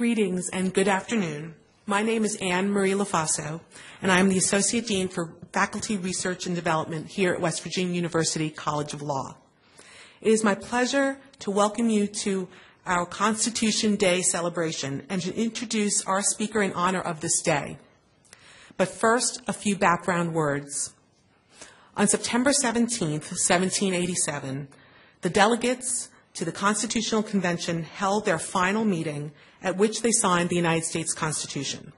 Greetings and good afternoon. My name is Anne Marie Lofaso, and I am the Associate Dean for Faculty Research and Development here at West Virginia University College of Law. It is my pleasure to welcome you to our Constitution Day celebration and to introduce our speaker in honor of this day. But first, a few background words. On September 17, 1787, the delegates to the Constitutional Convention held their final meeting at which they signed the United States Constitution.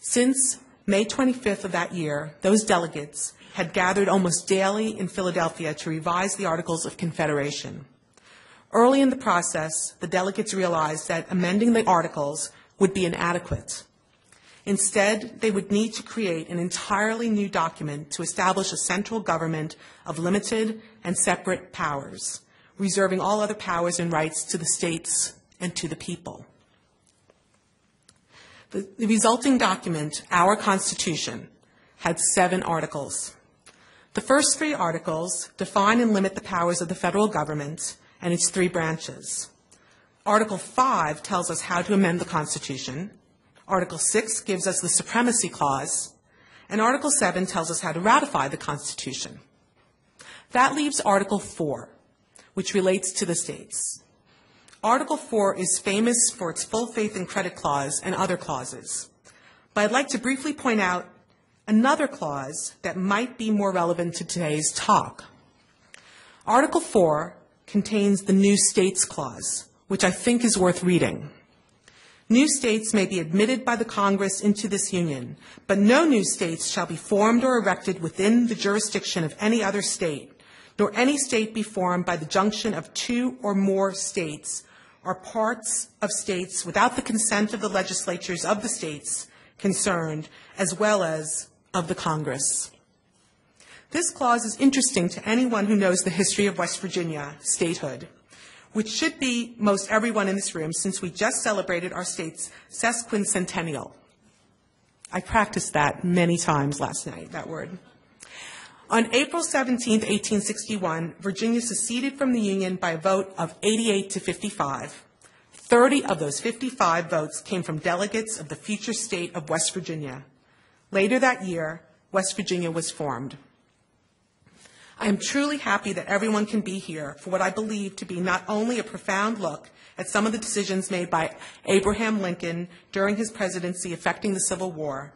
Since May 25th of that year, those delegates had gathered almost daily in Philadelphia to revise the Articles of Confederation. Early in the process, the delegates realized that amending the Articles would be inadequate. Instead, they would need to create an entirely new document to establish a central government of limited and separate powers, reserving all other powers and rights to the states and to the people. The, the resulting document, our Constitution, had seven articles. The first three articles define and limit the powers of the federal government and its three branches. Article 5 tells us how to amend the Constitution. Article 6 gives us the Supremacy Clause. And Article 7 tells us how to ratify the Constitution. That leaves Article 4, which relates to the states. Article 4 is famous for its full faith and credit clause and other clauses. But I'd like to briefly point out another clause that might be more relevant to today's talk. Article 4 contains the New States Clause, which I think is worth reading. New states may be admitted by the Congress into this union, but no new states shall be formed or erected within the jurisdiction of any other state, nor any state be formed by the junction of two or more states or parts of states without the consent of the legislatures of the states concerned, as well as of the Congress. This clause is interesting to anyone who knows the history of West Virginia statehood, which should be most everyone in this room since we just celebrated our state's sesquicentennial. I practiced that many times last night, that word. On April 17, 1861, Virginia seceded from the Union by a vote of 88 to 55. 30 of those 55 votes came from delegates of the future state of West Virginia. Later that year, West Virginia was formed. I am truly happy that everyone can be here for what I believe to be not only a profound look at some of the decisions made by Abraham Lincoln during his presidency affecting the Civil War,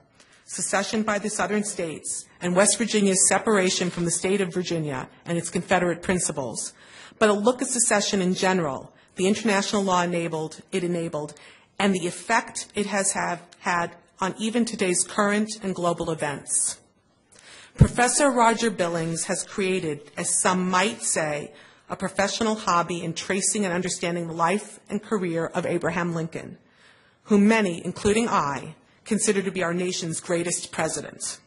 secession by the southern states, and West Virginia's separation from the state of Virginia and its Confederate principles, but a look at secession in general, the international law enabled, it enabled, and the effect it has have, had on even today's current and global events. Professor Roger Billings has created, as some might say, a professional hobby in tracing and understanding the life and career of Abraham Lincoln, whom many, including I, consider to be our nation's greatest president.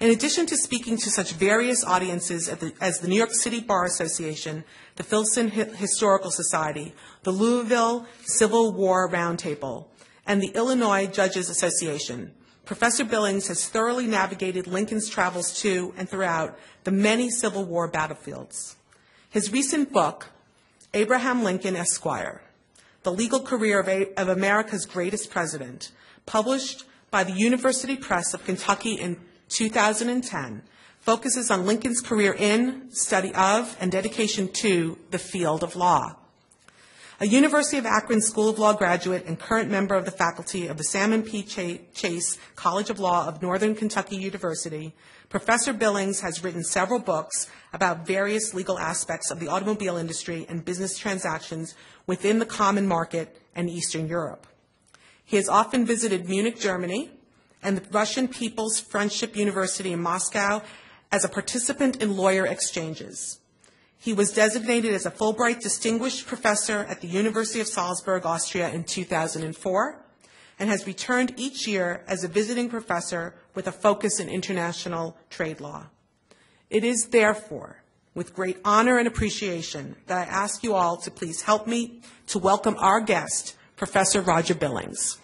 In addition to speaking to such various audiences the, as the New York City Bar Association, the Filson Historical Society, the Louisville Civil War Roundtable, and the Illinois Judges Association, Professor Billings has thoroughly navigated Lincoln's travels to and throughout the many Civil War battlefields. His recent book, Abraham Lincoln Esquire, The Legal Career of, a- of America's Greatest President, published by the University Press of Kentucky in 2010, focuses on Lincoln's career in, study of, and dedication to the field of law. A University of Akron School of Law graduate and current member of the faculty of the Salmon P. Chase College of Law of Northern Kentucky University, Professor Billings has written several books about various legal aspects of the automobile industry and business transactions within the common market and Eastern Europe. He has often visited Munich, Germany, and the Russian People's Friendship University in Moscow as a participant in lawyer exchanges. He was designated as a Fulbright Distinguished Professor at the University of Salzburg, Austria in 2004, and has returned each year as a visiting professor with a focus in international trade law. It is therefore with great honor and appreciation that I ask you all to please help me to welcome our guest, Professor Roger Billings.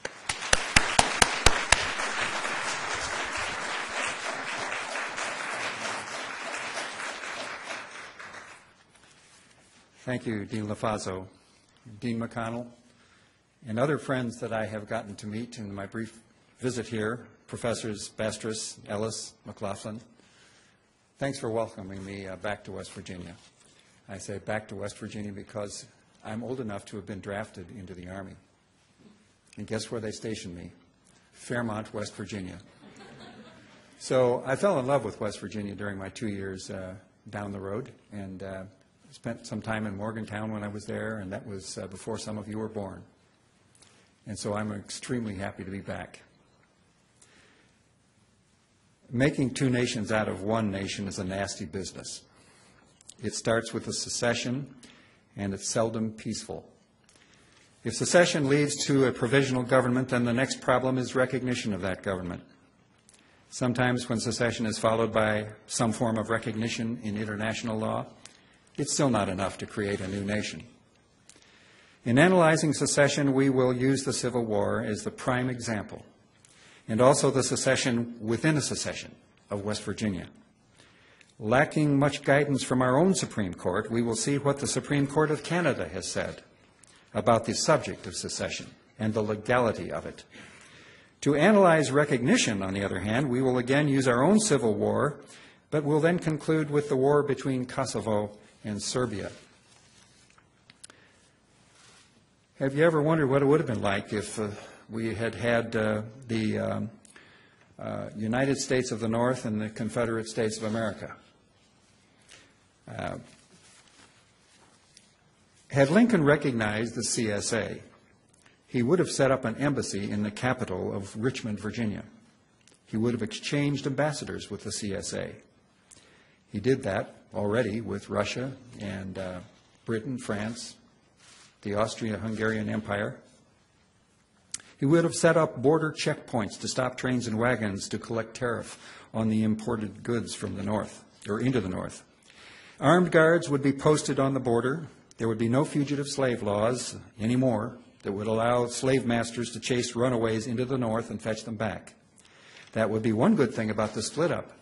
Thank you, Dean Lofaso. Dean McConnell, and other friends that I have gotten to meet in my brief visit here, Professors Bastress, Ellis, McLaughlin, thanks for welcoming me uh, back to West Virginia. I say back to West Virginia because I'm old enough to have been drafted into the Army. And guess where they stationed me? Fairmont, West Virginia. So I fell in love with West Virginia during my two years uh, down the road and uh, spent some time in Morgantown when I was there, and that was uh, before some of you were born. And so I'm extremely happy to be back. Making two nations out of one nation is a nasty business. It starts with a secession, and it's seldom peaceful. If secession leads to a provisional government, then the next problem is recognition of that government. Sometimes when secession is followed by some form of recognition in international law, it's still not enough to create a new nation. In analyzing secession, we will use the Civil War as the prime example, and also the secession within a secession of West Virginia. Lacking much guidance from our own Supreme Court, we will see what the Supreme Court of Canada has said about the subject of secession and the legality of it. To analyze recognition, on the other hand, we will again use our own Civil War, but we'll then conclude with the war between Kosovo and Serbia. Have you ever wondered what it would have been like if uh, we had had uh, the um, uh, United States of the North and the Confederate States of America? Uh, had Lincoln recognized the CSA, he would have set up an embassy in the capital of Richmond, Virginia. He would have exchanged ambassadors with the CSA. He did that already with Russia and uh, Britain, France, the Austria Hungarian Empire. He would have set up border checkpoints to stop trains and wagons to collect tariff on the imported goods from the north or into the north. Armed guards would be posted on the border. There would be no fugitive slave laws anymore that would allow slave masters to chase runaways into the north and fetch them back. That would be one good thing about the split up.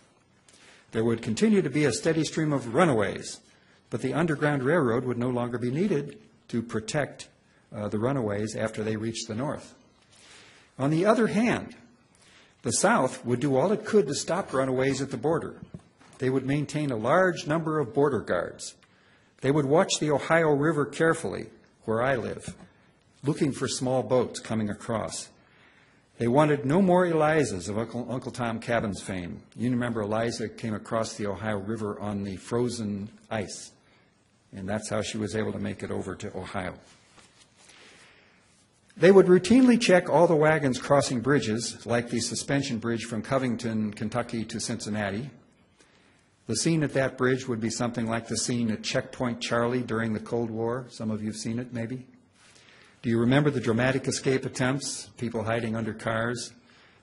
There would continue to be a steady stream of runaways, but the Underground Railroad would no longer be needed to protect uh, the runaways after they reached the north. On the other hand, the South would do all it could to stop runaways at the border. They would maintain a large number of border guards. They would watch the Ohio River carefully, where I live, looking for small boats coming across. They wanted no more Elizas of Uncle, Uncle Tom Cabin's fame. You remember Eliza came across the Ohio River on the frozen ice, and that's how she was able to make it over to Ohio. They would routinely check all the wagons crossing bridges, like the suspension bridge from Covington, Kentucky to Cincinnati. The scene at that bridge would be something like the scene at Checkpoint Charlie during the Cold War. Some of you have seen it, maybe. Do you remember the dramatic escape attempts? People hiding under cars,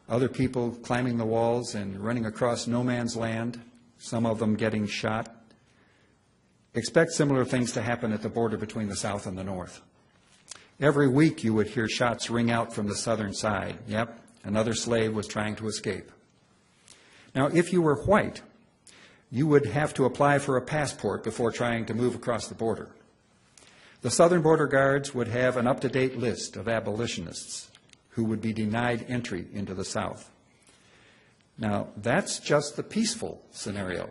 other people climbing the walls and running across no man's land, some of them getting shot. Expect similar things to happen at the border between the South and the North. Every week you would hear shots ring out from the southern side. Yep, another slave was trying to escape. Now, if you were white, you would have to apply for a passport before trying to move across the border. The Southern Border Guards would have an up to date list of abolitionists who would be denied entry into the South. Now, that's just the peaceful scenario.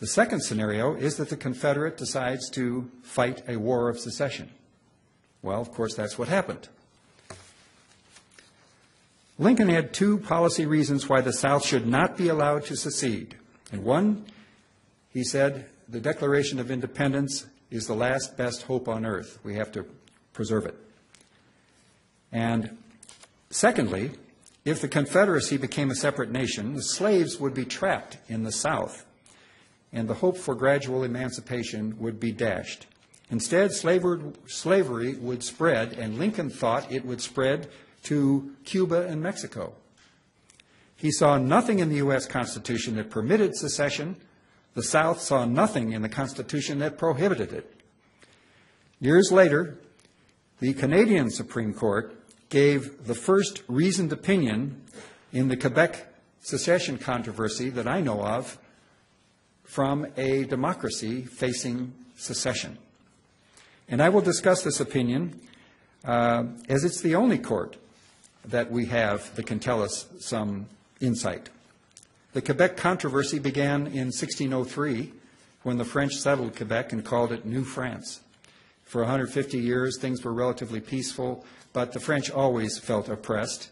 The second scenario is that the Confederate decides to fight a war of secession. Well, of course, that's what happened. Lincoln had two policy reasons why the South should not be allowed to secede. And one, he said, the Declaration of Independence is the last best hope on earth. We have to preserve it. And secondly, if the Confederacy became a separate nation, the slaves would be trapped in the South, and the hope for gradual emancipation would be dashed. Instead, slavery would spread, and Lincoln thought it would spread to Cuba and Mexico. He saw nothing in the U.S. Constitution that permitted secession the South saw nothing in the Constitution that prohibited it. Years later, the Canadian Supreme Court gave the first reasoned opinion in the Quebec secession controversy that I know of from a democracy facing secession. And I will discuss this opinion uh, as it's the only court that we have that can tell us some insight. The Quebec controversy began in 1603 when the French settled Quebec and called it New France. For 150 years, things were relatively peaceful, but the French always felt oppressed.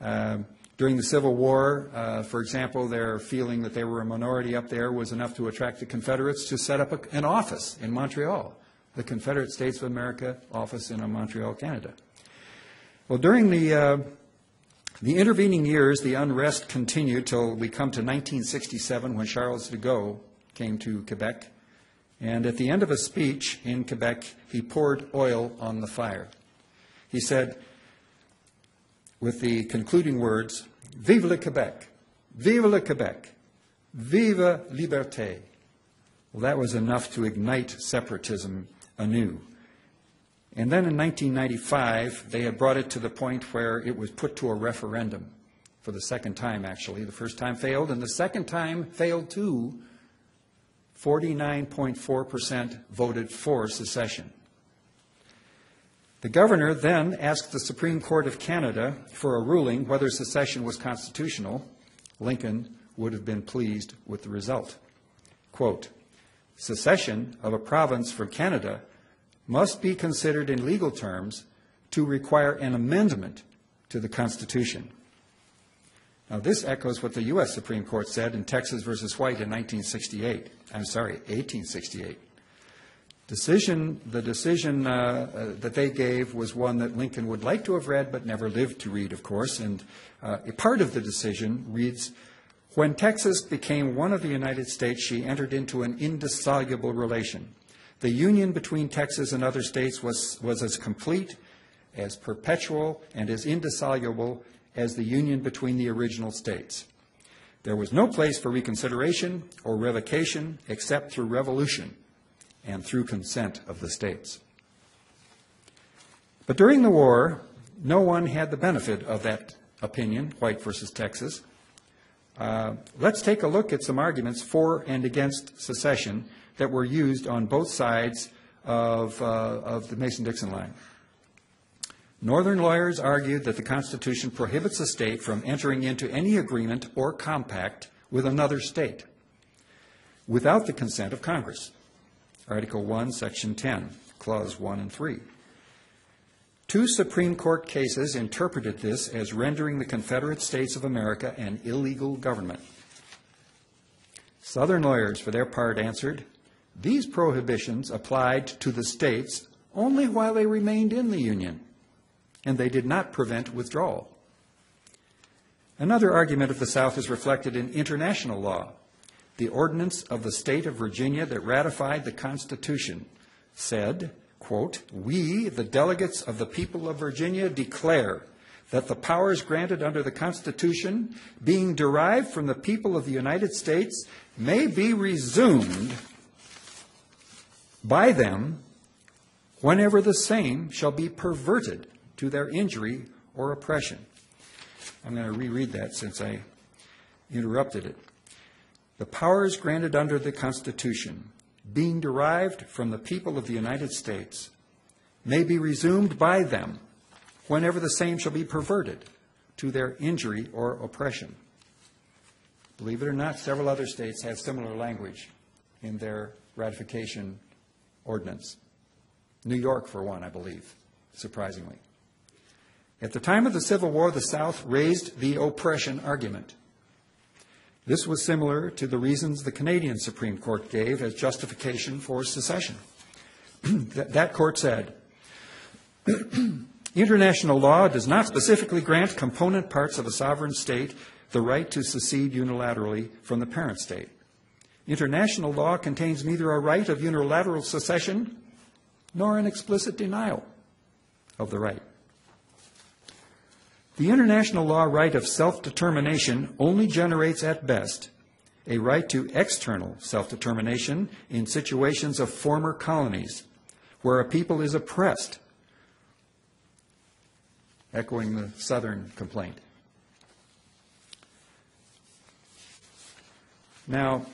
Uh, during the Civil War, uh, for example, their feeling that they were a minority up there was enough to attract the Confederates to set up a, an office in Montreal, the Confederate States of America office in Montreal, Canada. Well, during the, uh, the intervening years, the unrest continued till we come to 1967 when Charles de Gaulle came to Quebec. And at the end of a speech in Quebec, he poured oil on the fire. He said, with the concluding words, Vive le Québec! Vive le Québec! Vive liberté! Well, that was enough to ignite separatism anew. And then in 1995, they had brought it to the point where it was put to a referendum for the second time, actually. The first time failed, and the second time failed too 49.4% voted for secession. The governor then asked the Supreme Court of Canada for a ruling whether secession was constitutional. Lincoln would have been pleased with the result. Quote, secession of a province from Canada must be considered in legal terms to require an amendment to the Constitution. Now, this echoes what the U.S. Supreme Court said in Texas versus White in 1968. I'm sorry, 1868. Decision, the decision uh, uh, that they gave was one that Lincoln would like to have read but never lived to read, of course. And uh, a part of the decision reads When Texas became one of the United States, she entered into an indissoluble relation. The union between Texas and other states was, was as complete, as perpetual, and as indissoluble as the union between the original states. There was no place for reconsideration or revocation except through revolution and through consent of the states. But during the war, no one had the benefit of that opinion, White versus Texas. Uh, let's take a look at some arguments for and against secession that were used on both sides of, uh, of the Mason Dixon line. Northern lawyers argued that the Constitution prohibits a state from entering into any agreement or compact with another state without the consent of Congress. Article 1, Section 10, Clause 1 and 3. Two Supreme Court cases interpreted this as rendering the Confederate States of America an illegal government. Southern lawyers, for their part, answered these prohibitions applied to the states only while they remained in the Union and they did not prevent withdrawal. Another argument of the South is reflected in international law. The ordinance of the state of Virginia that ratified the Constitution said, quote, We, the delegates of the people of Virginia, declare that the powers granted under the Constitution, being derived from the people of the United States, may be resumed by them whenever the same shall be perverted to their injury or oppression. I'm going to reread that since I interrupted it. The powers granted under the Constitution, being derived from the people of the United States, may be resumed by them whenever the same shall be perverted to their injury or oppression. Believe it or not, several other states have similar language in their ratification ordinance. New York, for one, I believe, surprisingly. At the time of the Civil War, the South raised the oppression argument. This was similar to the reasons the Canadian Supreme Court gave as justification for secession. that court said, International law does not specifically grant component parts of a sovereign state the right to secede unilaterally from the parent state. International law contains neither a right of unilateral secession nor an explicit denial of the right. The international law right of self determination only generates at best a right to external self determination in situations of former colonies where a people is oppressed, echoing the Southern complaint. Now,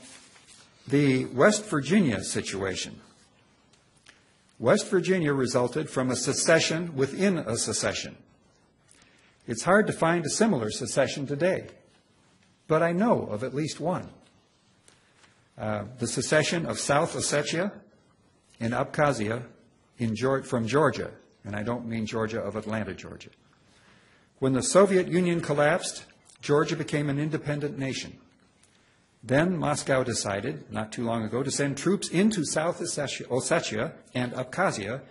the West Virginia situation West Virginia resulted from a secession within a secession. It's hard to find a similar secession today, but I know of at least one. Uh, the secession of South Ossetia and Abkhazia in, from Georgia, and I don't mean Georgia of Atlanta, Georgia. When the Soviet Union collapsed, Georgia became an independent nation. Then Moscow decided, not too long ago, to send troops into South Ossetia and Abkhazia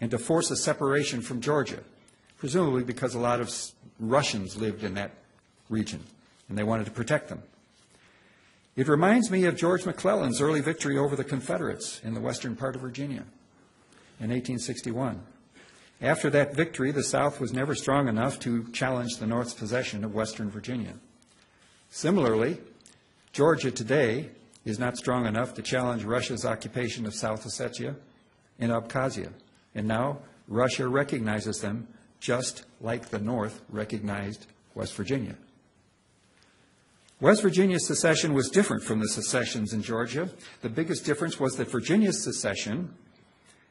and to force a separation from Georgia, presumably because a lot of Russians lived in that region and they wanted to protect them. It reminds me of George McClellan's early victory over the Confederates in the western part of Virginia in 1861. After that victory, the South was never strong enough to challenge the North's possession of western Virginia. Similarly, Georgia today is not strong enough to challenge Russia's occupation of South Ossetia and Abkhazia. And now Russia recognizes them just like the North recognized West Virginia. West Virginia's secession was different from the secessions in Georgia. The biggest difference was that Virginia's secession,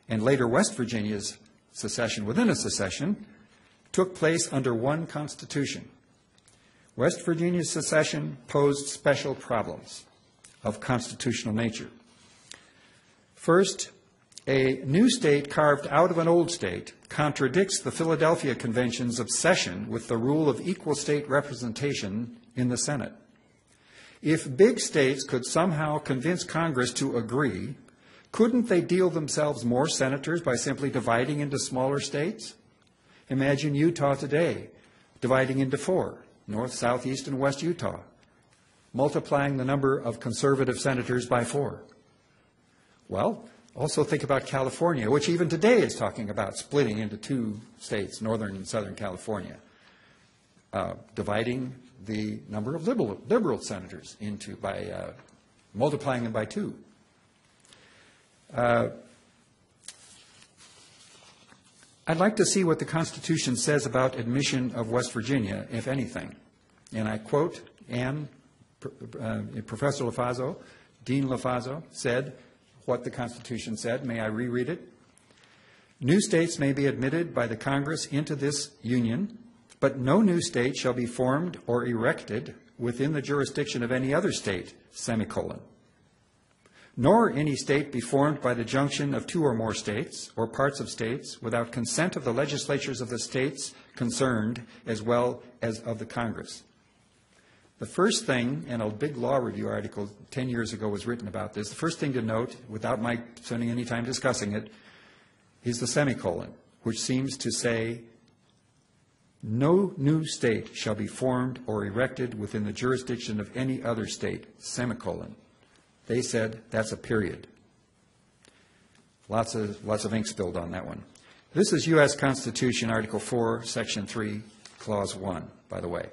and later West Virginia's secession within a secession, took place under one constitution. West Virginia's secession posed special problems of constitutional nature. First, a new state carved out of an old state contradicts the Philadelphia Convention's obsession with the rule of equal state representation in the Senate. If big states could somehow convince Congress to agree, couldn't they deal themselves more senators by simply dividing into smaller states? Imagine Utah today dividing into four north, south, east, and west Utah, multiplying the number of conservative senators by four. Well, also think about California, which even today is talking about splitting into two states, northern and southern California, uh, dividing the number of liberal, liberal senators into by uh, multiplying them by two. Uh, I'd like to see what the Constitution says about admission of West Virginia, if anything. And I quote Anne, uh, Professor Lofaso, Dean Lofaso, said what the Constitution said. May I reread it? New states may be admitted by the Congress into this union, but no new state shall be formed or erected within the jurisdiction of any other state, semicolon nor any state be formed by the junction of two or more states or parts of states without consent of the legislatures of the states concerned as well as of the Congress. The first thing, and a big law review article 10 years ago was written about this, the first thing to note, without my spending any time discussing it, is the semicolon, which seems to say, no new state shall be formed or erected within the jurisdiction of any other state, semicolon. They said that's a period. Lots of, lots of ink spilled on that one. This is U.S. Constitution, Article 4, Section 3, Clause 1, by the way.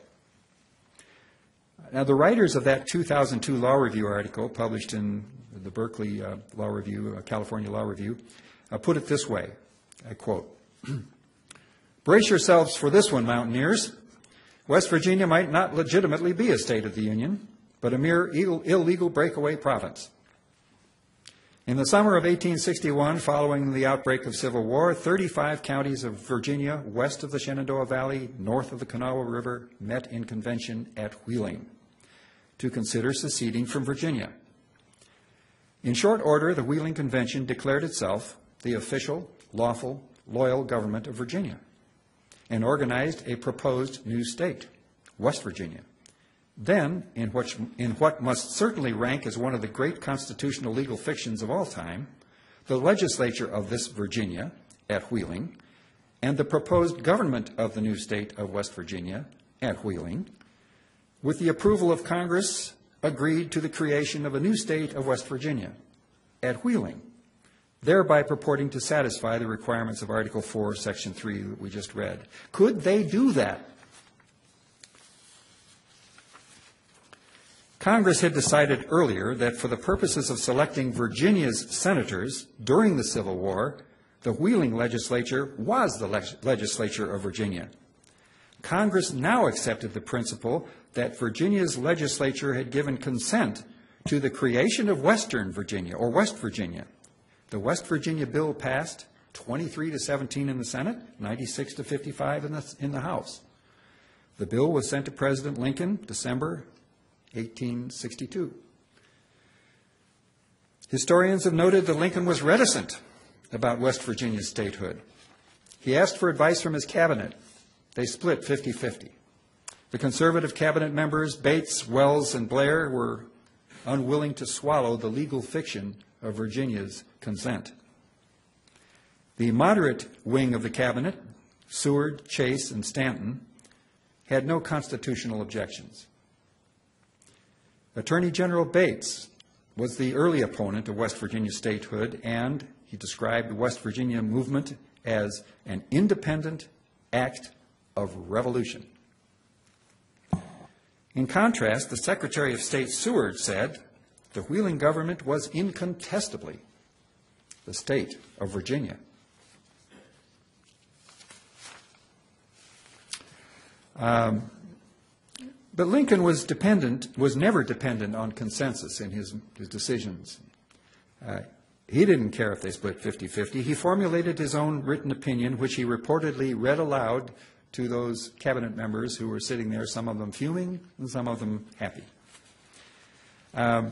Now, the writers of that 2002 Law Review article, published in the Berkeley uh, Law Review, uh, California Law Review, uh, put it this way I quote Brace yourselves for this one, mountaineers. West Virginia might not legitimately be a state of the Union, but a mere illegal breakaway province. In the summer of 1861, following the outbreak of civil war, 35 counties of Virginia west of the Shenandoah Valley, north of the Kanawha River, met in convention at Wheeling to consider seceding from Virginia. In short order, the Wheeling Convention declared itself the official, lawful, loyal government of Virginia and organized a proposed new state, West Virginia. Then, in, which, in what must certainly rank as one of the great constitutional legal fictions of all time, the legislature of this Virginia at Wheeling and the proposed government of the new state of West Virginia at Wheeling, with the approval of Congress, agreed to the creation of a new state of West Virginia at Wheeling, thereby purporting to satisfy the requirements of Article 4, Section 3 that we just read. Could they do that? Congress had decided earlier that for the purposes of selecting Virginia's senators during the Civil War, the Wheeling legislature was the legislature of Virginia. Congress now accepted the principle that Virginia's legislature had given consent to the creation of Western Virginia or West Virginia. The West Virginia bill passed 23 to 17 in the Senate, 96 to 55 in the, in the House. The bill was sent to President Lincoln December 1862. Historians have noted that Lincoln was reticent about West Virginia's statehood. He asked for advice from his cabinet. They split 50 50. The conservative cabinet members, Bates, Welles, and Blair, were unwilling to swallow the legal fiction of Virginia's consent. The moderate wing of the cabinet, Seward, Chase, and Stanton, had no constitutional objections. Attorney General Bates was the early opponent of West Virginia statehood, and he described the West Virginia movement as an independent act of revolution. In contrast, the Secretary of State Seward said the Wheeling government was incontestably the state of Virginia. Um, but Lincoln was dependent, was never dependent on consensus in his, his decisions. Uh, he didn't care if they split 50 50. He formulated his own written opinion, which he reportedly read aloud to those cabinet members who were sitting there, some of them fuming and some of them happy. Um,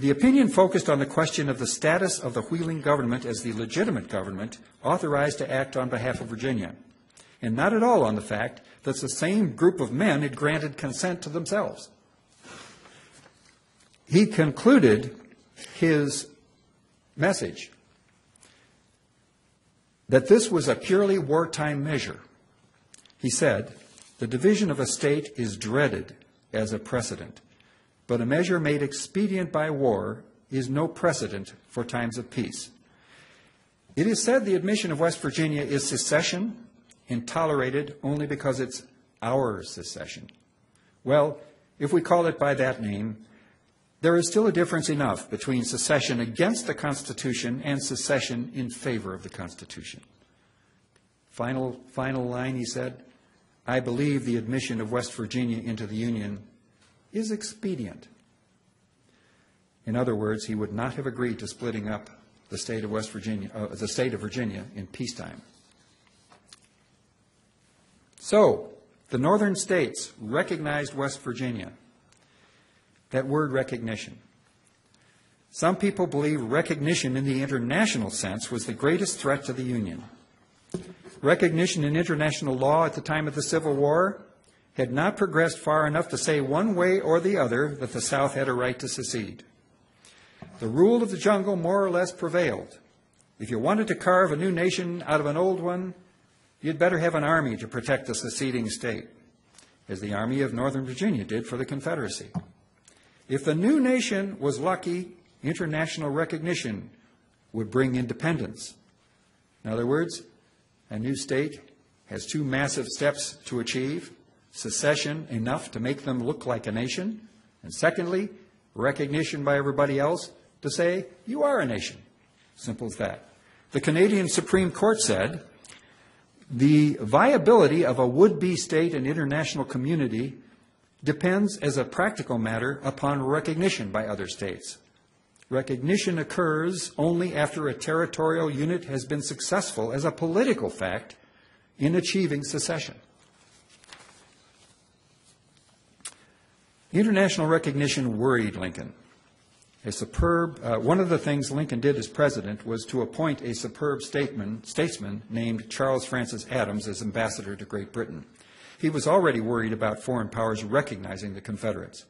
the opinion focused on the question of the status of the Wheeling government as the legitimate government authorized to act on behalf of Virginia, and not at all on the fact that the same group of men had granted consent to themselves. He concluded his message that this was a purely wartime measure. He said, The division of a state is dreaded as a precedent, but a measure made expedient by war is no precedent for times of peace. It is said the admission of West Virginia is secession and tolerated only because it's our secession. Well, if we call it by that name, there is still a difference enough between secession against the Constitution and secession in favor of the Constitution. Final, final line, he said I believe the admission of West Virginia into the Union is expedient. In other words, he would not have agreed to splitting up the state of West Virginia, uh, the state of Virginia in peacetime. So, the northern states recognized West Virginia. That word recognition. Some people believe recognition in the international sense was the greatest threat to the Union. Recognition in international law at the time of the Civil War had not progressed far enough to say one way or the other that the South had a right to secede. The rule of the jungle more or less prevailed. If you wanted to carve a new nation out of an old one, you'd better have an army to protect the seceding state, as the Army of Northern Virginia did for the Confederacy. If the new nation was lucky, international recognition would bring independence. In other words, a new state has two massive steps to achieve secession, enough to make them look like a nation, and secondly, recognition by everybody else to say, you are a nation. Simple as that. The Canadian Supreme Court said the viability of a would be state and international community depends, as a practical matter, upon recognition by other states. Recognition occurs only after a territorial unit has been successful as a political fact in achieving secession. International recognition worried Lincoln. A superb, uh, one of the things Lincoln did as president was to appoint a superb statesman, statesman named Charles Francis Adams as ambassador to Great Britain. He was already worried about foreign powers recognizing the Confederates.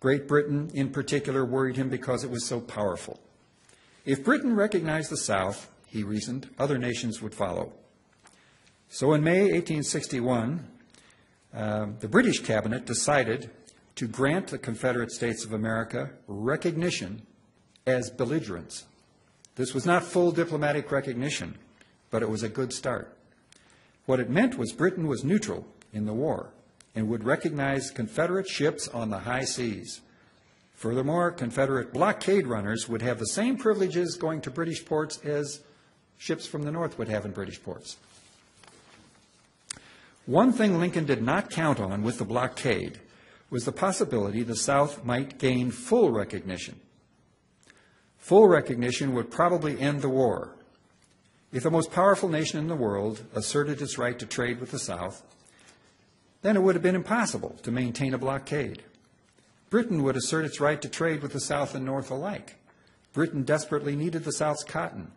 Great Britain, in particular, worried him because it was so powerful. If Britain recognized the South, he reasoned, other nations would follow. So in May 1861, uh, the British cabinet decided to grant the Confederate States of America recognition as belligerents. This was not full diplomatic recognition, but it was a good start. What it meant was Britain was neutral in the war and would recognize Confederate ships on the high seas. Furthermore, Confederate blockade runners would have the same privileges going to British ports as ships from the North would have in British ports. One thing Lincoln did not count on with the blockade was the possibility the South might gain full recognition. Full recognition would probably end the war. If the most powerful nation in the world asserted its right to trade with the South, then it would have been impossible to maintain a blockade. Britain would assert its right to trade with the South and North alike. Britain desperately needed the South's cotton.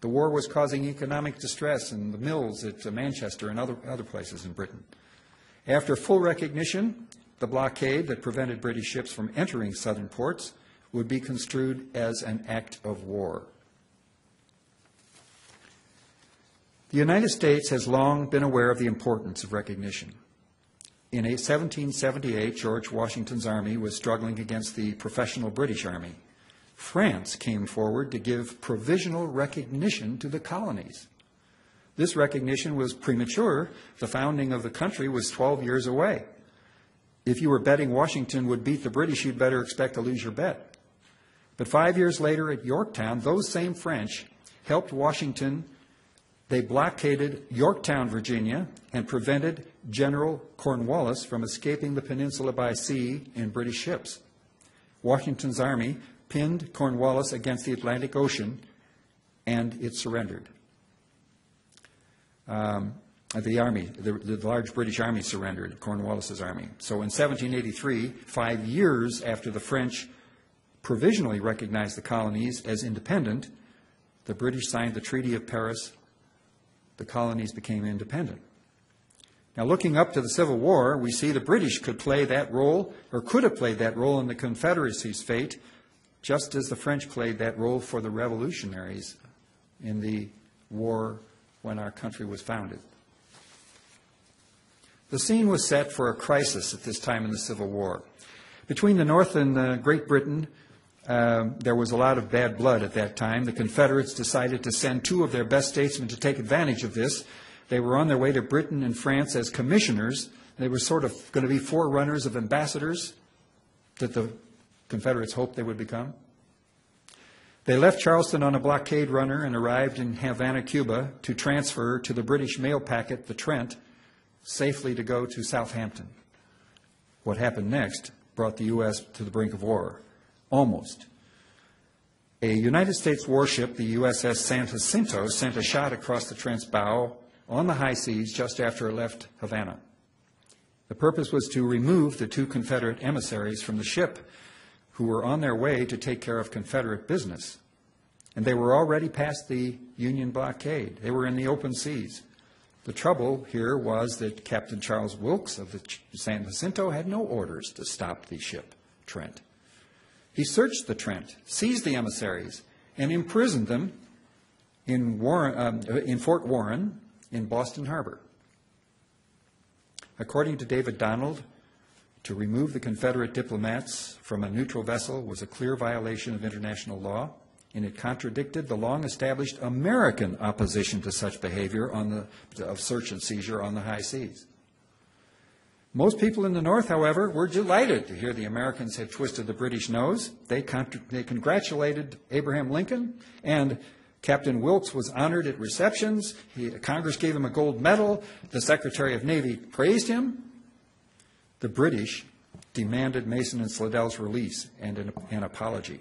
The war was causing economic distress in the mills at Manchester and other, other places in Britain. After full recognition, the blockade that prevented British ships from entering southern ports would be construed as an act of war. The United States has long been aware of the importance of recognition. In 1778, George Washington's army was struggling against the professional British army. France came forward to give provisional recognition to the colonies. This recognition was premature. The founding of the country was 12 years away. If you were betting Washington would beat the British, you'd better expect to lose your bet. But five years later at Yorktown, those same French helped Washington. They blockaded Yorktown, Virginia, and prevented General Cornwallis from escaping the peninsula by sea in British ships. Washington's army pinned Cornwallis against the Atlantic Ocean, and it surrendered. Um, Uh, the army, the, the, large British army surrendered, Cornwallis's army. So in 1783, five years after the French provisionally recognized the colonies as independent, the British signed the Treaty of Paris. The colonies became independent. Now, looking up to the Civil War, we see the British could play that role, or could have played that role in the Confederacy's fate, just as the French played that role for the revolutionaries in the war when our country was founded. The scene was set for a crisis at this time in the Civil War. Between the North and uh, Great Britain, um, there was a lot of bad blood at that time. The Confederates decided to send two of their best statesmen to take advantage of this. They were on their way to Britain and France as commissioners. They were sort of going to be forerunners of ambassadors that the Confederates hoped they would become. They left Charleston on a blockade runner and arrived in Havana, Cuba, to transfer to the British mail packet, the Trent, safely to go to Southampton. What happened next brought the U.S. to the brink of war. Almost. A United States warship, the USS San Jacinto, sent a shot across the Trent's on the high seas just after it left Havana. The purpose was to remove the two Confederate emissaries from the ship who were on their way to take care of Confederate business. And they were already past the Union blockade. They were in the open seas. The trouble here was that Captain Charles Wilkes of the San Jacinto had no orders to stop the ship, Trent. He searched the Trent, seized the emissaries, and imprisoned them in, Warren, um, in Fort Warren in Boston Harbor. According to David Donald, to remove the Confederate diplomats from a neutral vessel was a clear violation of international law, and it contradicted the long established American opposition to such behavior on the, of search and seizure on the high seas. Most people in the North, however, were delighted to hear the Americans had twisted the British nose. They, contra- they congratulated Abraham Lincoln, and Captain Wilkes was honored at receptions. He, Congress gave him a gold medal. The Secretary of Navy praised him. The British demanded Mason and Slidell's release and an, an apology.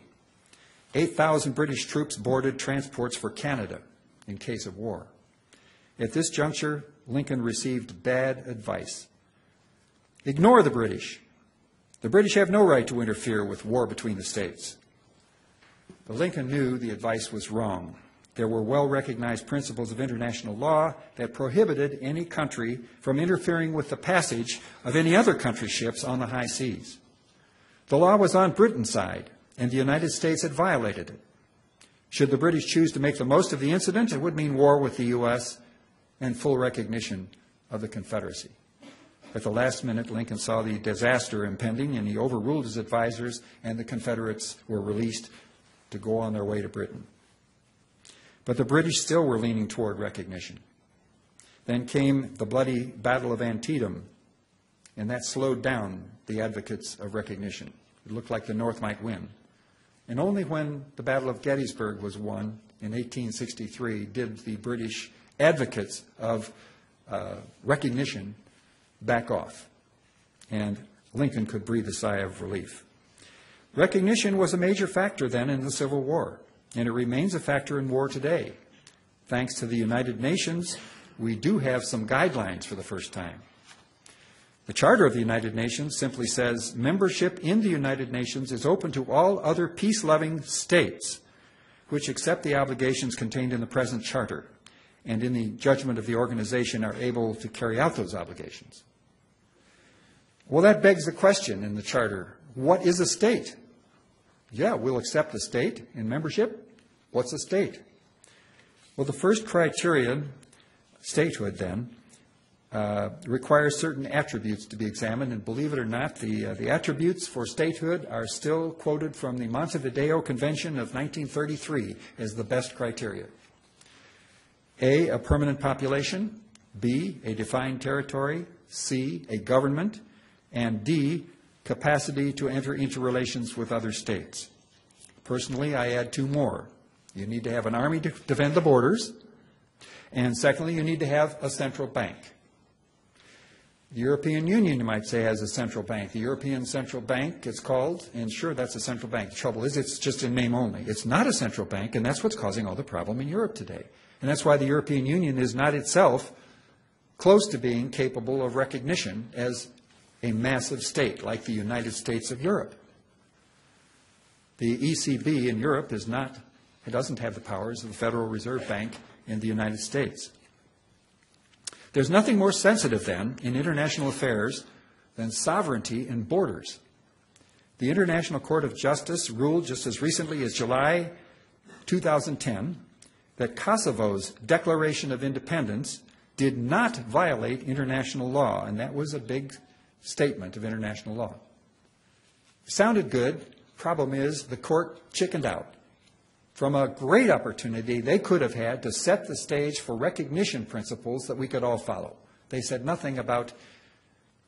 8,000 British troops boarded transports for Canada in case of war. At this juncture, Lincoln received bad advice. Ignore the British. The British have no right to interfere with war between the states. But Lincoln knew the advice was wrong. There were well recognized principles of international law that prohibited any country from interfering with the passage of any other country's ships on the high seas. The law was on Britain's side, and the United States had violated it. Should the British choose to make the most of the incident, it would mean war with the U.S. and full recognition of the Confederacy. At the last minute, Lincoln saw the disaster impending, and he overruled his advisers, and the Confederates were released to go on their way to Britain. But the British still were leaning toward recognition. Then came the bloody Battle of Antietam, and that slowed down the advocates of recognition. It looked like the North might win. And only when the Battle of Gettysburg was won in 1863 did the British advocates of uh, recognition back off. And Lincoln could breathe a sigh of relief. Recognition was a major factor then in the Civil War, and it remains a factor in war today. Thanks to the United Nations, we do have some guidelines for the first time. The Charter of the United Nations simply says membership in the United Nations is open to all other peace loving states which accept the obligations contained in the present Charter and in the judgment of the organization are able to carry out those obligations. Well, that begs the question in the Charter what is a state? Yeah, we'll accept a state in membership. What's a state? Well, the first criterion, statehood then, uh, requires certain attributes to be examined, and believe it or not, the, uh, the attributes for statehood are still quoted from the Montevideo Convention of 1933 as the best criteria. A, a permanent population, B, a defined territory, C, a government, and D, capacity to enter into relations with other states. Personally, I add two more. You need to have an army to defend the borders, and secondly, you need to have a central bank. The European Union, you might say, has a central bank. The European Central Bank, it's called, and sure, that's a central bank. The trouble is, it's just in name only. It's not a central bank, and that's what's causing all the problem in Europe today. And that's why the European Union is not itself close to being capable of recognition as a massive state like the United States of Europe. The ECB in Europe is not, it doesn't have the powers of the Federal Reserve Bank in the United States. There's nothing more sensitive, then, in international affairs than sovereignty and borders. The International Court of Justice ruled just as recently as July 2010 that Kosovo's declaration of independence did not violate international law, and that was a big statement of international law. Sounded good. Problem is, the court chickened out from a great opportunity they could have had to set the stage for recognition principles that we could all follow. They said nothing about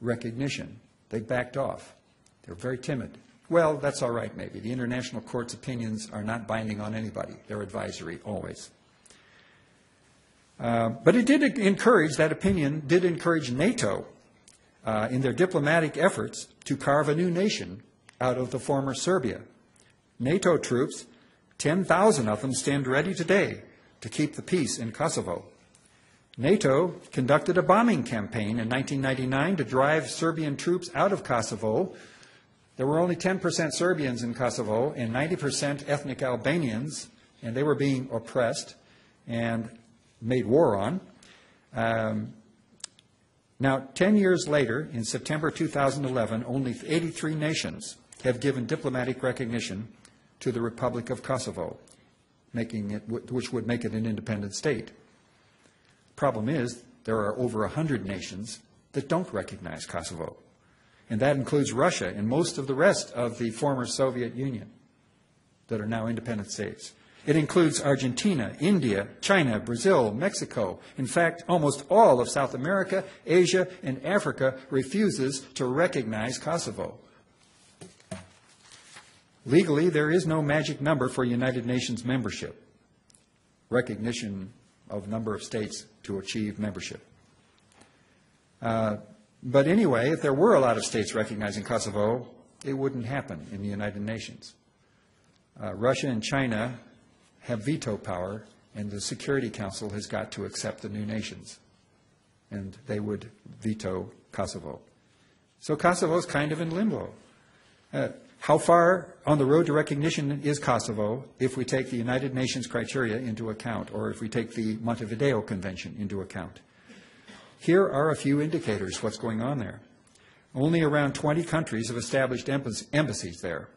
recognition. They backed off. They're very timid. Well, that's all right, maybe. The International Court's opinions are not binding on anybody, they're advisory always. Uh, but it did encourage, that opinion did encourage NATO uh, in their diplomatic efforts to carve a new nation out of the former Serbia. NATO troops 10,000 of them stand ready today to keep the peace in Kosovo. NATO conducted a bombing campaign in 1999 to drive Serbian troops out of Kosovo. There were only 10% Serbians in Kosovo and 90% ethnic Albanians, and they were being oppressed and made war on. Um, now, 10 years later, in September 2011, only 83 nations have given diplomatic recognition to the Republic of Kosovo, making it, which would make it an independent state. Problem is, there are over 100 nations that don't recognize Kosovo. And that includes Russia and most of the rest of the former Soviet Union that are now independent states. It includes Argentina, India, China, Brazil, Mexico. In fact, almost all of South America, Asia, and Africa refuses to recognize Kosovo. Legally, there is no magic number for United Nations membership, recognition of number of states to achieve membership. Uh, but anyway, if there were a lot of states recognizing Kosovo, it wouldn't happen in the United Nations. Uh, Russia and China have veto power, and the Security Council has got to accept the new nations, and they would veto Kosovo. So Kosovo is kind of in limbo. Uh, how far on the road to recognition is Kosovo if we take the United Nations criteria into account, or if we take the Montevideo Convention into account? Here are a few indicators what's going on there. Only around 20 countries have established embassies there.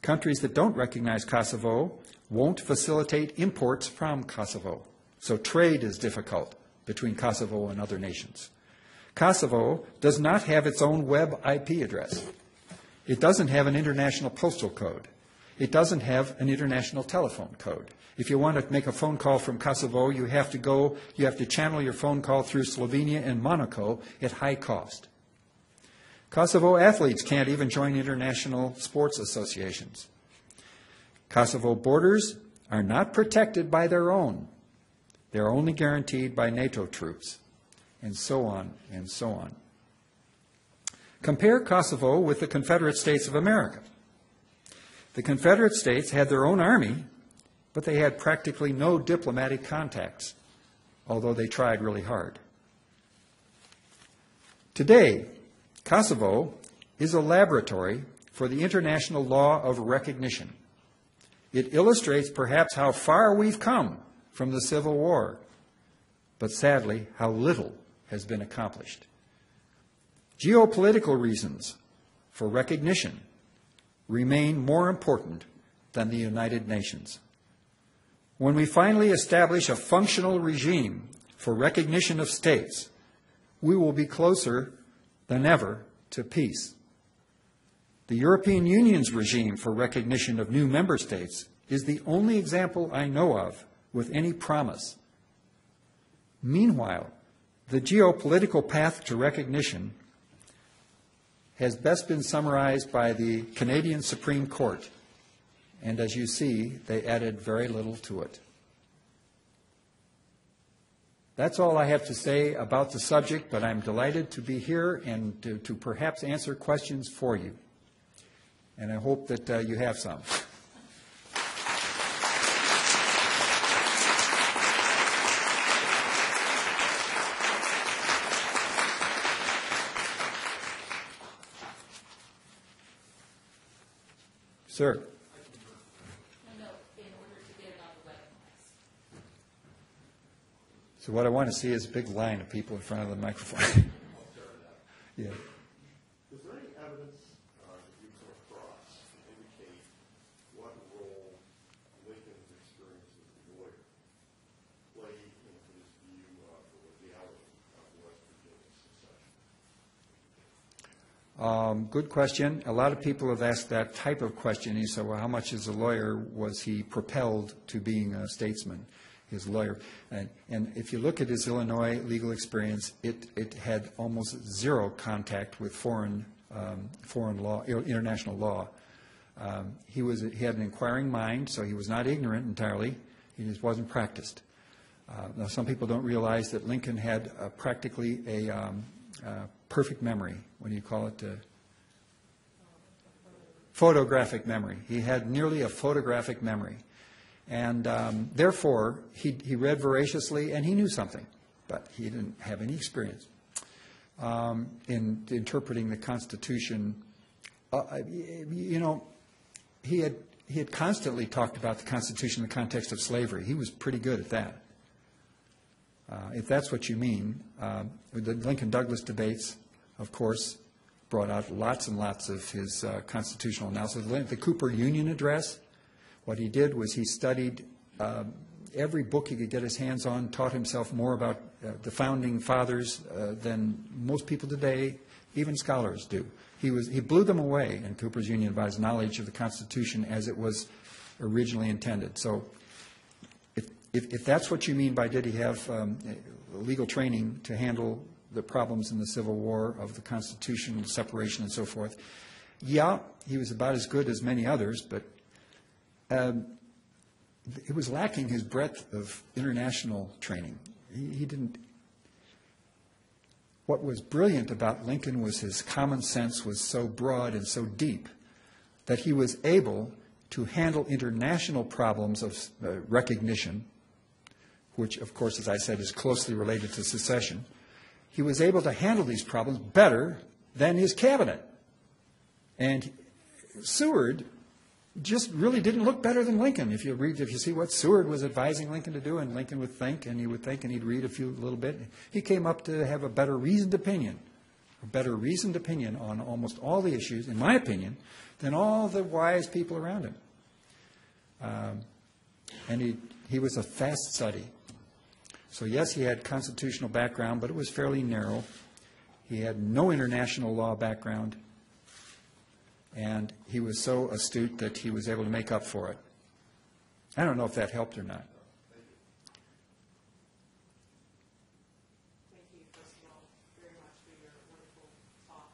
Countries that don't recognize Kosovo won't facilitate imports from Kosovo. So trade is difficult between Kosovo and other nations. Kosovo does not have its own web IP address. It doesn't have an international postal code. It doesn't have an international telephone code. If you want to make a phone call from Kosovo, you have to go, you have to channel your phone call through Slovenia and Monaco at high cost. Kosovo athletes can't even join international sports associations. Kosovo borders are not protected by their own. They're only guaranteed by NATO troops, and so on and so on. Compare Kosovo with the Confederate States of America. The Confederate States had their own army, but they had practically no diplomatic contacts, although they tried really hard. Today, Kosovo is a laboratory for the international law of recognition. It illustrates perhaps how far we've come from the Civil War, but sadly, how little has been accomplished. Geopolitical reasons for recognition remain more important than the United Nations. When we finally establish a functional regime for recognition of states, we will be closer than ever to peace. The European Union's regime for recognition of new member states is the only example I know of with any promise. Meanwhile, the geopolitical path to recognition has best been summarized by the Canadian Supreme Court, and as you see, they added very little to it. That's all I have to say about the subject, but I'm delighted to be here and to, to perhaps answer questions for you. And I hope that uh, you have some. Sir. No, no, in order to get it on the webcast. So what I want to see is a big line of people in front of the microphone. yeah. Is there any evidence uh, that you come across to indicate what role Lincoln's experience as a lawyer played in his view of the legality of West Virginia's secession? Um, good question. A lot of people have asked that type of question. He said, well, how much as a lawyer was he propelled to being a statesman, his lawyer? And, and if you look at his Illinois legal experience, it, it had almost zero contact with foreign, um, foreign law, international law. Um, he, was, he had an inquiring mind, so he was not ignorant entirely. He just wasn't practiced. Uh, now, some people don't realize that Lincoln had uh, practically a um, uh, perfect memory. What do you call it? Uh, photographic memory. He had nearly a photographic memory. And um, therefore, he, he read voraciously and he knew something, but he didn't have any experience um, in interpreting the Constitution. Uh, you know, he had, he had constantly talked about the Constitution in the context of slavery. He was pretty good at that. Uh, if that's what you mean, um, the Lincoln Douglas debates, of course, brought out lots and lots of his uh, constitutional analysis. The Cooper Union Address, what he did was he studied um, every book he could get his hands on, taught himself more about uh, the founding fathers uh, than most people today, even scholars, do. He, was, he blew them away in Cooper's Union by his knowledge of the Constitution as it was originally intended. So if, if, if that's what you mean by did he have um, legal training to handle the problems in the Civil War of the Constitution, separation, and so forth, yeah, he was about as good as many others, but um, it was lacking his breadth of international training. He, he didn't. What was brilliant about Lincoln was his common sense was so broad and so deep that he was able to handle international problems of uh, recognition, which, of course, as I said, is closely related to secession. He was able to handle these problems better than his cabinet. And Seward just really didn't look better than Lincoln. If you read, if you see what Seward was advising Lincoln to do, and Lincoln would think, and he would think, and he'd read a few little bit, he came up to have a better reasoned opinion, a better reasoned opinion on almost all the issues, in my opinion, than all the wise people around him. Um, and he he was a fast study. So yes, he had constitutional background, but it was fairly narrow. He had no international law background. And he was so astute that he was able to make up for it. I don't know if that helped or not. Thank you, first of all, very much for your wonderful talk.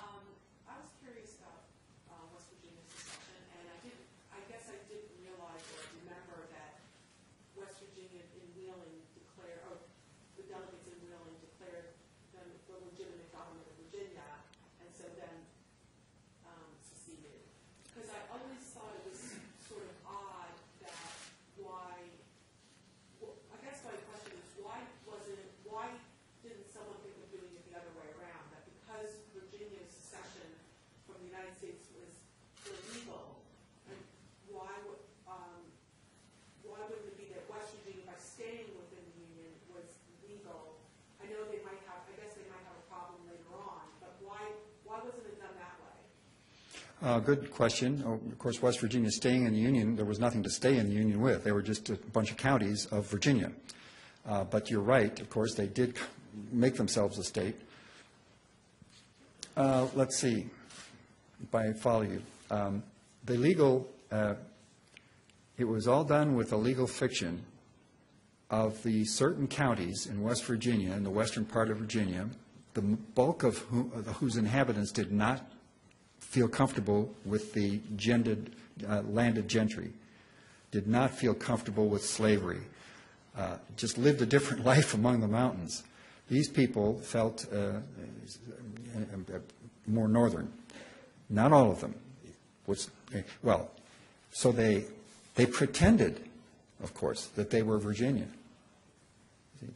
Um, I was curious about uh, West Virginia secession, and I didn't, I guess I didn't realize or remember that West Virginia in Wheeling declared, or the delegates in Wheeling declared them the legitimate government of Virginia, and so then um, seceded. Because I always thought Uh, Good question. Oh, Of course, West Virginia staying in the Union, there was nothing to stay in the Union with. They were just a bunch of counties of Virginia. Uh, But you're right, of course, they did make themselves a state. Uh, Let's see, if I follow you. Um, The legal, uh, it was all done with a legal fiction of the certain counties in West Virginia, in the western part of Virginia, the bulk of who- whose inhabitants did not feel comfortable with the gendered, uh, landed gentry, did not feel comfortable with slavery, uh, just lived a different life among the mountains. These people felt uh, uh, more northern. Not all of them. Was, well, so they, they pretended, of course, that they were Virginia.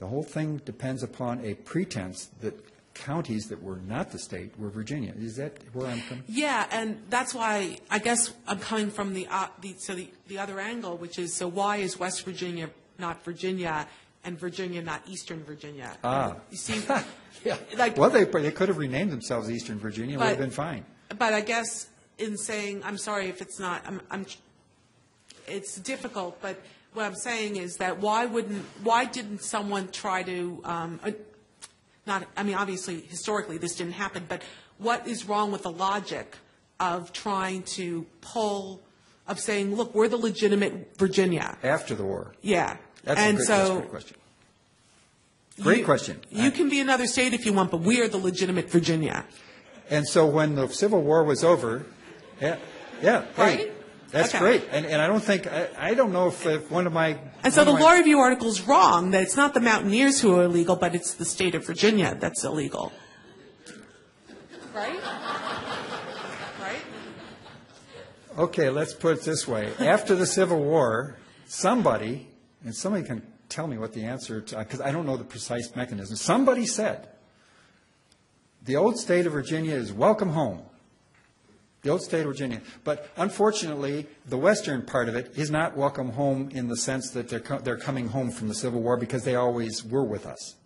The whole thing depends upon a pretense that counties that were not the state were Virginia. Is that where I'm coming? Yeah, and that's why, I guess I'm coming from the, uh, the, so the, the other angle, which is, so why is West Virginia not Virginia and Virginia not Eastern Virginia? Ah. You see, Yeah. like, Well, they, they could have renamed themselves Eastern Virginia, would have been fine. but I guess in saying, I'm sorry if it's not, I'm, I'm, it's difficult, but what I'm saying is that why wouldn't, why didn't someone try to, um, uh, not, I mean, obviously, historically, this didn't happen, but what is wrong with the logic of trying to pull, of saying, look, we're the legitimate Virginia? After the war. Yeah. That's a And great, that's a so great question. Great you- question. You can be another state if you want, but we are the legitimate Virginia. And so when the Civil War was over, yeah, yeah, hey, Right? That's Okay. great. And, and I don't think, I, I don't know if, if one of my. And so one the of my- law review article's wrong, that it's not the mountaineers who are illegal, but it's the state of Virginia that's illegal. Right? Right? Okay, let's put it this way. After the Civil War, somebody, and somebody can tell me what the answer to, because I don't know the precise mechanism, somebody said, the old state of Virginia is welcome home. The old state of Virginia. But unfortunately, the western part of it is not welcome home in the sense that they're, co- they're coming home from the Civil War because they always were with us.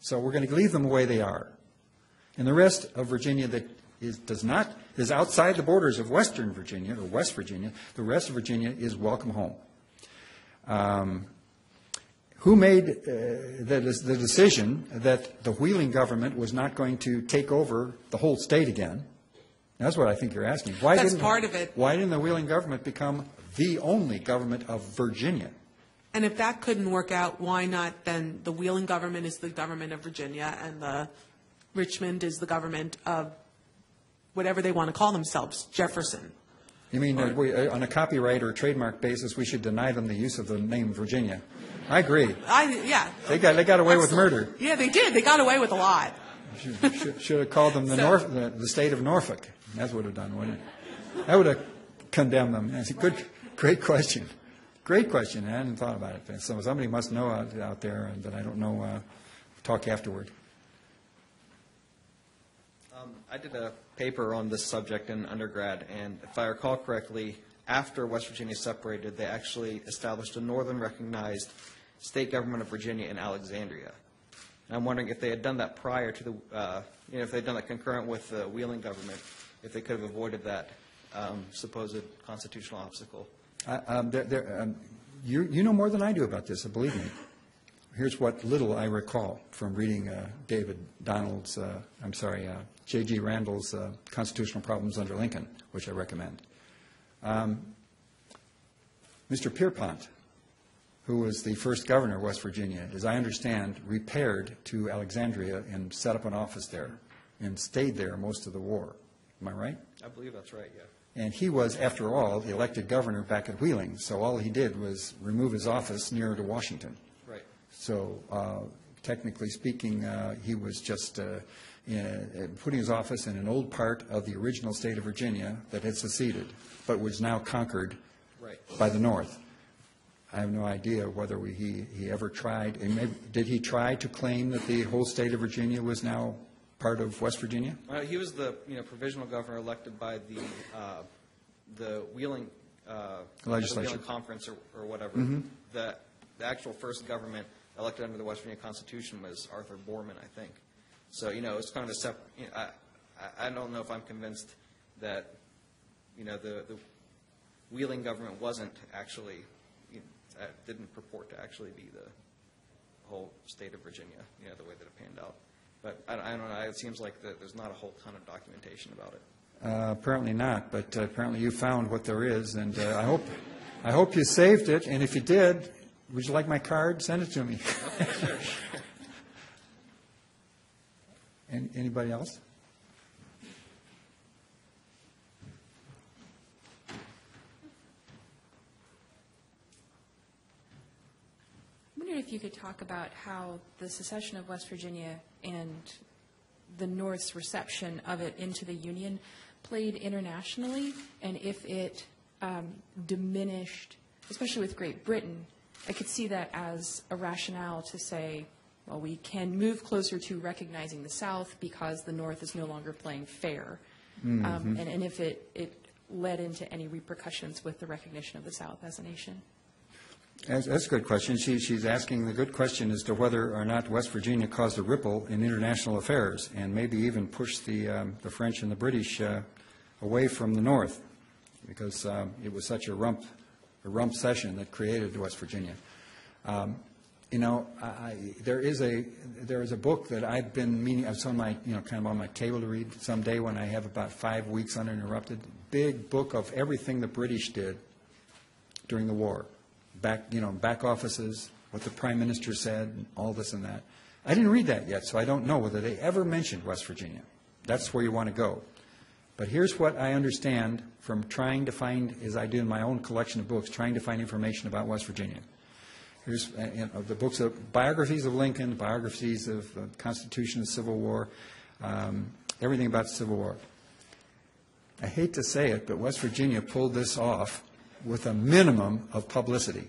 So we're going to leave them the way they are. And the rest of Virginia that is, does not, is outside the borders of western Virginia or West Virginia, the rest of Virginia is welcome home. Um, who made uh, the, the decision that the Wheeling government was not going to take over the whole state again? That's what I think you're asking. Why That's didn't- part of it. Why didn't the Wheeling government become the only government of Virginia? And if that couldn't work out, why not then the Wheeling government is the government of Virginia and the Richmond is the government of whatever they want to call themselves, Jefferson? You mean that we, uh, on a copyright or trademark basis, we should deny them the use of the name Virginia? I agree. I, yeah. They got, they got away with murder. Yeah, they did. They got away with a lot. Should, should- should have called them the So- North, the, the state of Norfolk. That would have done, wouldn't it? That would have condemned them. That's a good, great question. Great question. I hadn't thought about it. So somebody must know out, out there that I don't know. Uh, talk afterward. Um, I did a paper on this subject in undergrad, and if I recall correctly, after West Virginia separated, they actually established a northern recognized state government of Virginia in Alexandria. And I'm wondering if they had done that prior to the, uh, you know, if they'd done that concurrent with the Wheeling government, if they could have avoided that um, supposed constitutional obstacle. Uh, um, there, there, um, you, you know more than I do about this, believe me. Here's what little I recall from reading uh, David Donald's, uh, I'm sorry, uh, J.G. Randall's uh, Constitutional Problems Under Lincoln, which I recommend. Um, Mr. Pierpont, who was the first governor of West Virginia, as I understand, repaired to Alexandria and set up an office there and stayed there most of the war. Am I right? I believe that's right, yeah. And he was, after all, the elected governor back at Wheeling, so all he did was remove his office nearer to Washington. Right. So uh, technically speaking, uh, he was just uh, in- uh, putting his office in an old part of the original state of Virginia that had seceded, but was now conquered Right. by the North. I have no idea whether we- he he ever tried, maybe- did he try to claim that the whole state of Virginia was now part of West Virginia? Uh, he was the you know provisional governor elected by the uh, the Wheeling uh, Legislature. the Wheeling Conference or, or whatever. The the actual first government elected under the West Virginia Constitution was Arthur Boreman, I think. So you know it's kind of a sep- you know, I, I I don't know if I'm convinced that, you know, the, the Wheeling government wasn't actually, you know, uh, didn't purport to actually be the whole state of Virginia, you know, the way that it panned out. But I, I don't know, it seems like that there's not a whole ton of documentation about it. Uh, Apparently not, but uh, apparently you found what there is, and uh, I hope, I hope you saved it, and if you did, would you like my card? Send it to me. An- Anybody else? I wonder if you could talk about how the secession of West Virginia and the North's reception of it into the Union played internationally, and if it um, diminished, especially with Great Britain, I could see that as a rationale to say, well, we can move closer to recognizing the South because the North is no longer playing fair. Um, And and if it, it led into any repercussions with the recognition of the South as a nation. That's, a good question. She, she's asking the good question as to whether or not West Virginia caused a ripple in international affairs and maybe even pushed the, um, the French and the British uh, away from the North because um, it was such a rump, a rump session that created West Virginia. Um, you know, I, I, there is a there is a book that I've been meaning. It's on my you know kind of on my table to read someday when I have about five weeks uninterrupted. Big book of everything the British did during the war. Back, you know, back offices, what the prime minister said, and all this and that. I didn't read that yet, so I don't know whether they ever mentioned West Virginia. That's where you want to go. But here's what I understand from trying to find, as I do in my own collection of books, trying to find information about West Virginia. Here's uh, you know, the books of biographies of Lincoln, biographies of the Constitution and Civil War, um, everything about the Civil War. I hate to say it, but West Virginia pulled this off with a minimum of publicity.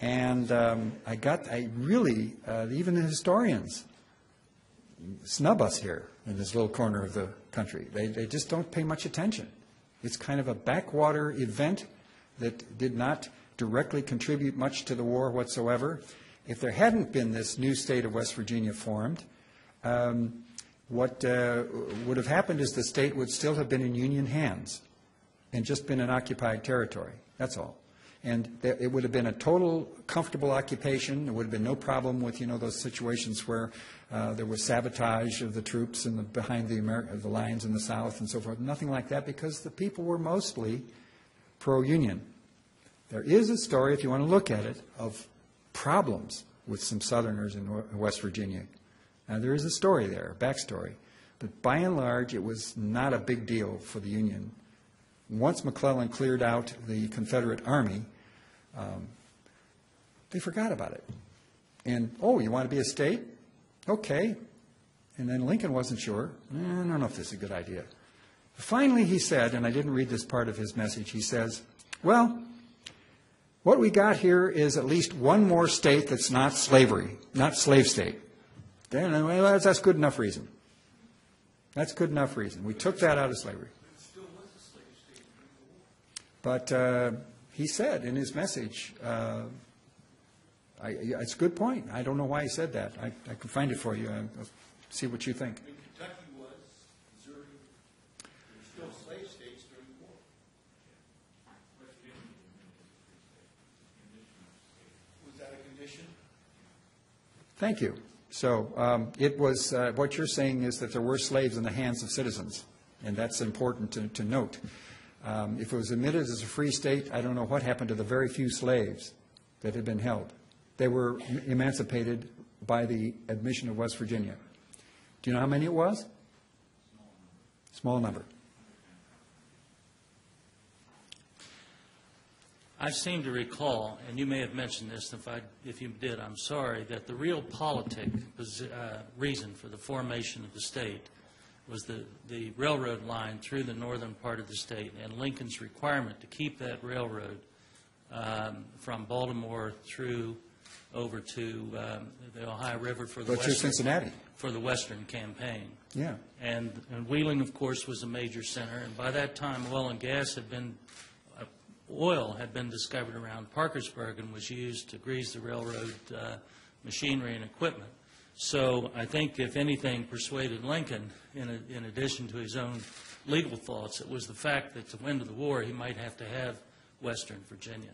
And um, I got, I really, uh, even the historians snub us here in this little corner of the country. They, they just don't pay much attention. It's kind of a backwater event that did not directly contribute much to the war whatsoever. If there hadn't been this new state of West Virginia formed, um, what uh, would have happened is the state would still have been in Union hands and just been an occupied territory. That's all. And it would have been a total comfortable occupation. There would have been no problem with, you know, those situations where uh, there was sabotage of the troops in the, behind the, Ameri- the lines in the South and so forth. Nothing like that because the people were mostly pro-Union. There is a story, if you want to look at it, of problems with some Southerners in West Virginia. Now, there is a story there, a backstory. But by and large, it was not a big deal for the Union. Once McClellan cleared out the Confederate Army, um, they forgot about it. And, oh, you want to be a state? Okay. And then Lincoln wasn't sure. "Eh, I don't know if this is a good idea. Finally, he said, and I didn't read this part of his message, he says, well, what we got here is at least one more state that's not slavery, not slave state. Then, well, that's, that's good enough reason. That's good enough reason. We took that out of slavery. But uh, he said in his message, uh, I, it's a good point. I don't know why he said that. I, I can find it for you. I'll see what you think. Kentucky was, Missouri, were still slave states during the war. Was that a condition? Thank you. So um, it was, uh, what you're saying is that there were slaves in the hands of citizens, and that's important to, to note. Um, if it was admitted as a free state, I don't know what happened to the very few slaves that had been held. They were emancipated by the admission of West Virginia. Do you know how many it was? Small number. I seem to recall, and you may have mentioned this, if I, if you did, I'm sorry, that the realpolitik uh, reason for the formation of the state was the, the railroad line through the northern part of the state and Lincoln's requirement to keep that railroad um, from Baltimore through over to um, the Ohio River for the Go western, Cincinnati. for the western campaign. Yeah. And, and Wheeling, of course, was a major center, and by that time, oil and gas had been, uh, oil had been discovered around Parkersburg and was used to grease the railroad uh, machinery and equipment. So I think if anything persuaded Lincoln, in, a- in addition to his own legal thoughts, it was the fact that to win the war, he might have to have Western Virginia.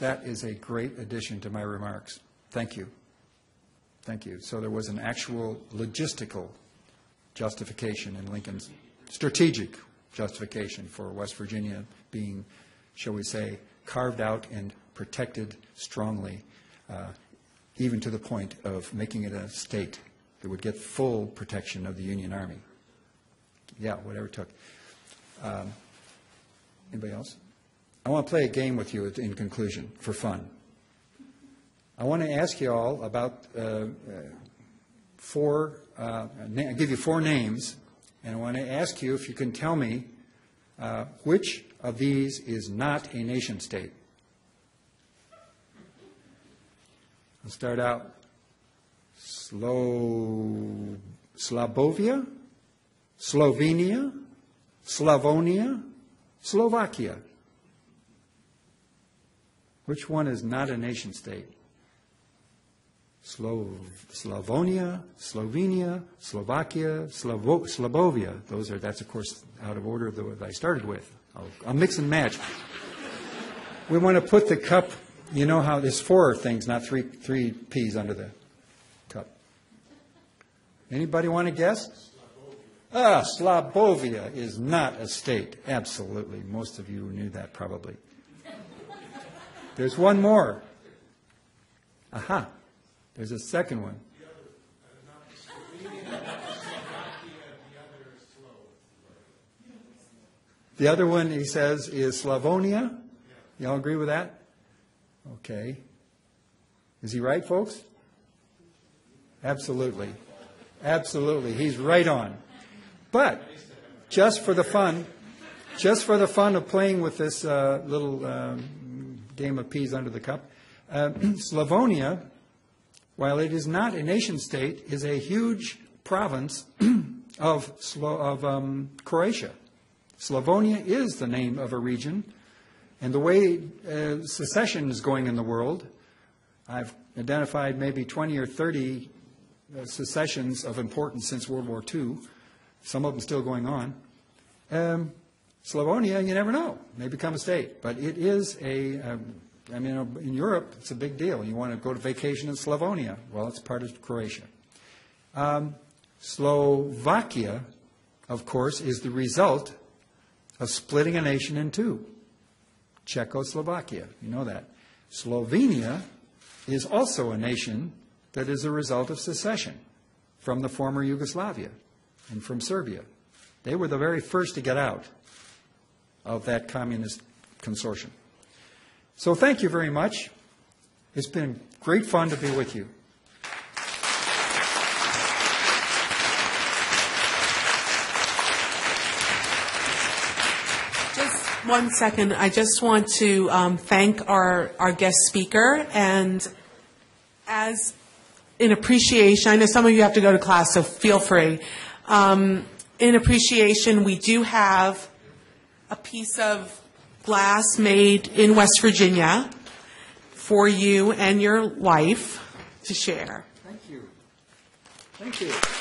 That is a great addition to my remarks. Thank you. Thank you. So there was an actual logistical justification in Lincoln's, strategic justification for West Virginia being, shall we say, carved out and protected strongly, uh, even to the point of making it a state that would get full protection of the Union Army. Yeah, whatever it took. Um, Anybody else? I want to play a game with you in conclusion, for fun. I want to ask you all about uh, uh, four, uh, I'll give you four names, and I want to ask you if you can tell me uh, which of these is not a nation state. I'll start out. Slo- Slovenia, Slavonia, Slovakia. Which one is not a nation state? Slo- Slavonia, Slovenia, Slovakia, Slavo-. Those are, that's of course out of order of the, I started with. I'll, I'll mix and match. We want to put the cup, you know how there's four things, not three, three peas under the cup. Anybody want to guess? Ah, Slobovia is not a state. Absolutely. Most of you knew that probably. There's one more. Aha. There's a second one. The other one, he says, is Slavonia. Y'all agree with that? Okay. Is he right, folks? Absolutely. Absolutely. He's right on. But just for the fun, just for the fun of playing with this uh, little um, game of peas under the cup, uh, Slavonia, while it is not a nation state, is a huge province of, Slo- of um, Croatia. Slavonia is the name of a region, and the way uh, secession is going in the world, I've identified maybe 20 or 30 uh, secessions of importance since World War II, some of them still going on. Um, Slavonia, you never know, may become a state, but it is a, um, I mean, in Europe, it's a big deal. You want to go to vacation in Slavonia. Well, it's part of Croatia. Um, Slovakia, of course, is the result of splitting a nation in two. Czechoslovakia, you know that. Slovenia is also a nation that is a result of secession from the former Yugoslavia and from Serbia. They were the very first to get out of that communist consortium. So thank you very much. It's been great fun to be with you. Just one second. I just want to um, thank our, our guest speaker and as in appreciation, I know some of you have to go to class, so feel free. Um, in appreciation, we do have a piece of glass made in West Virginia for you and your wife to share. Thank you. Thank you.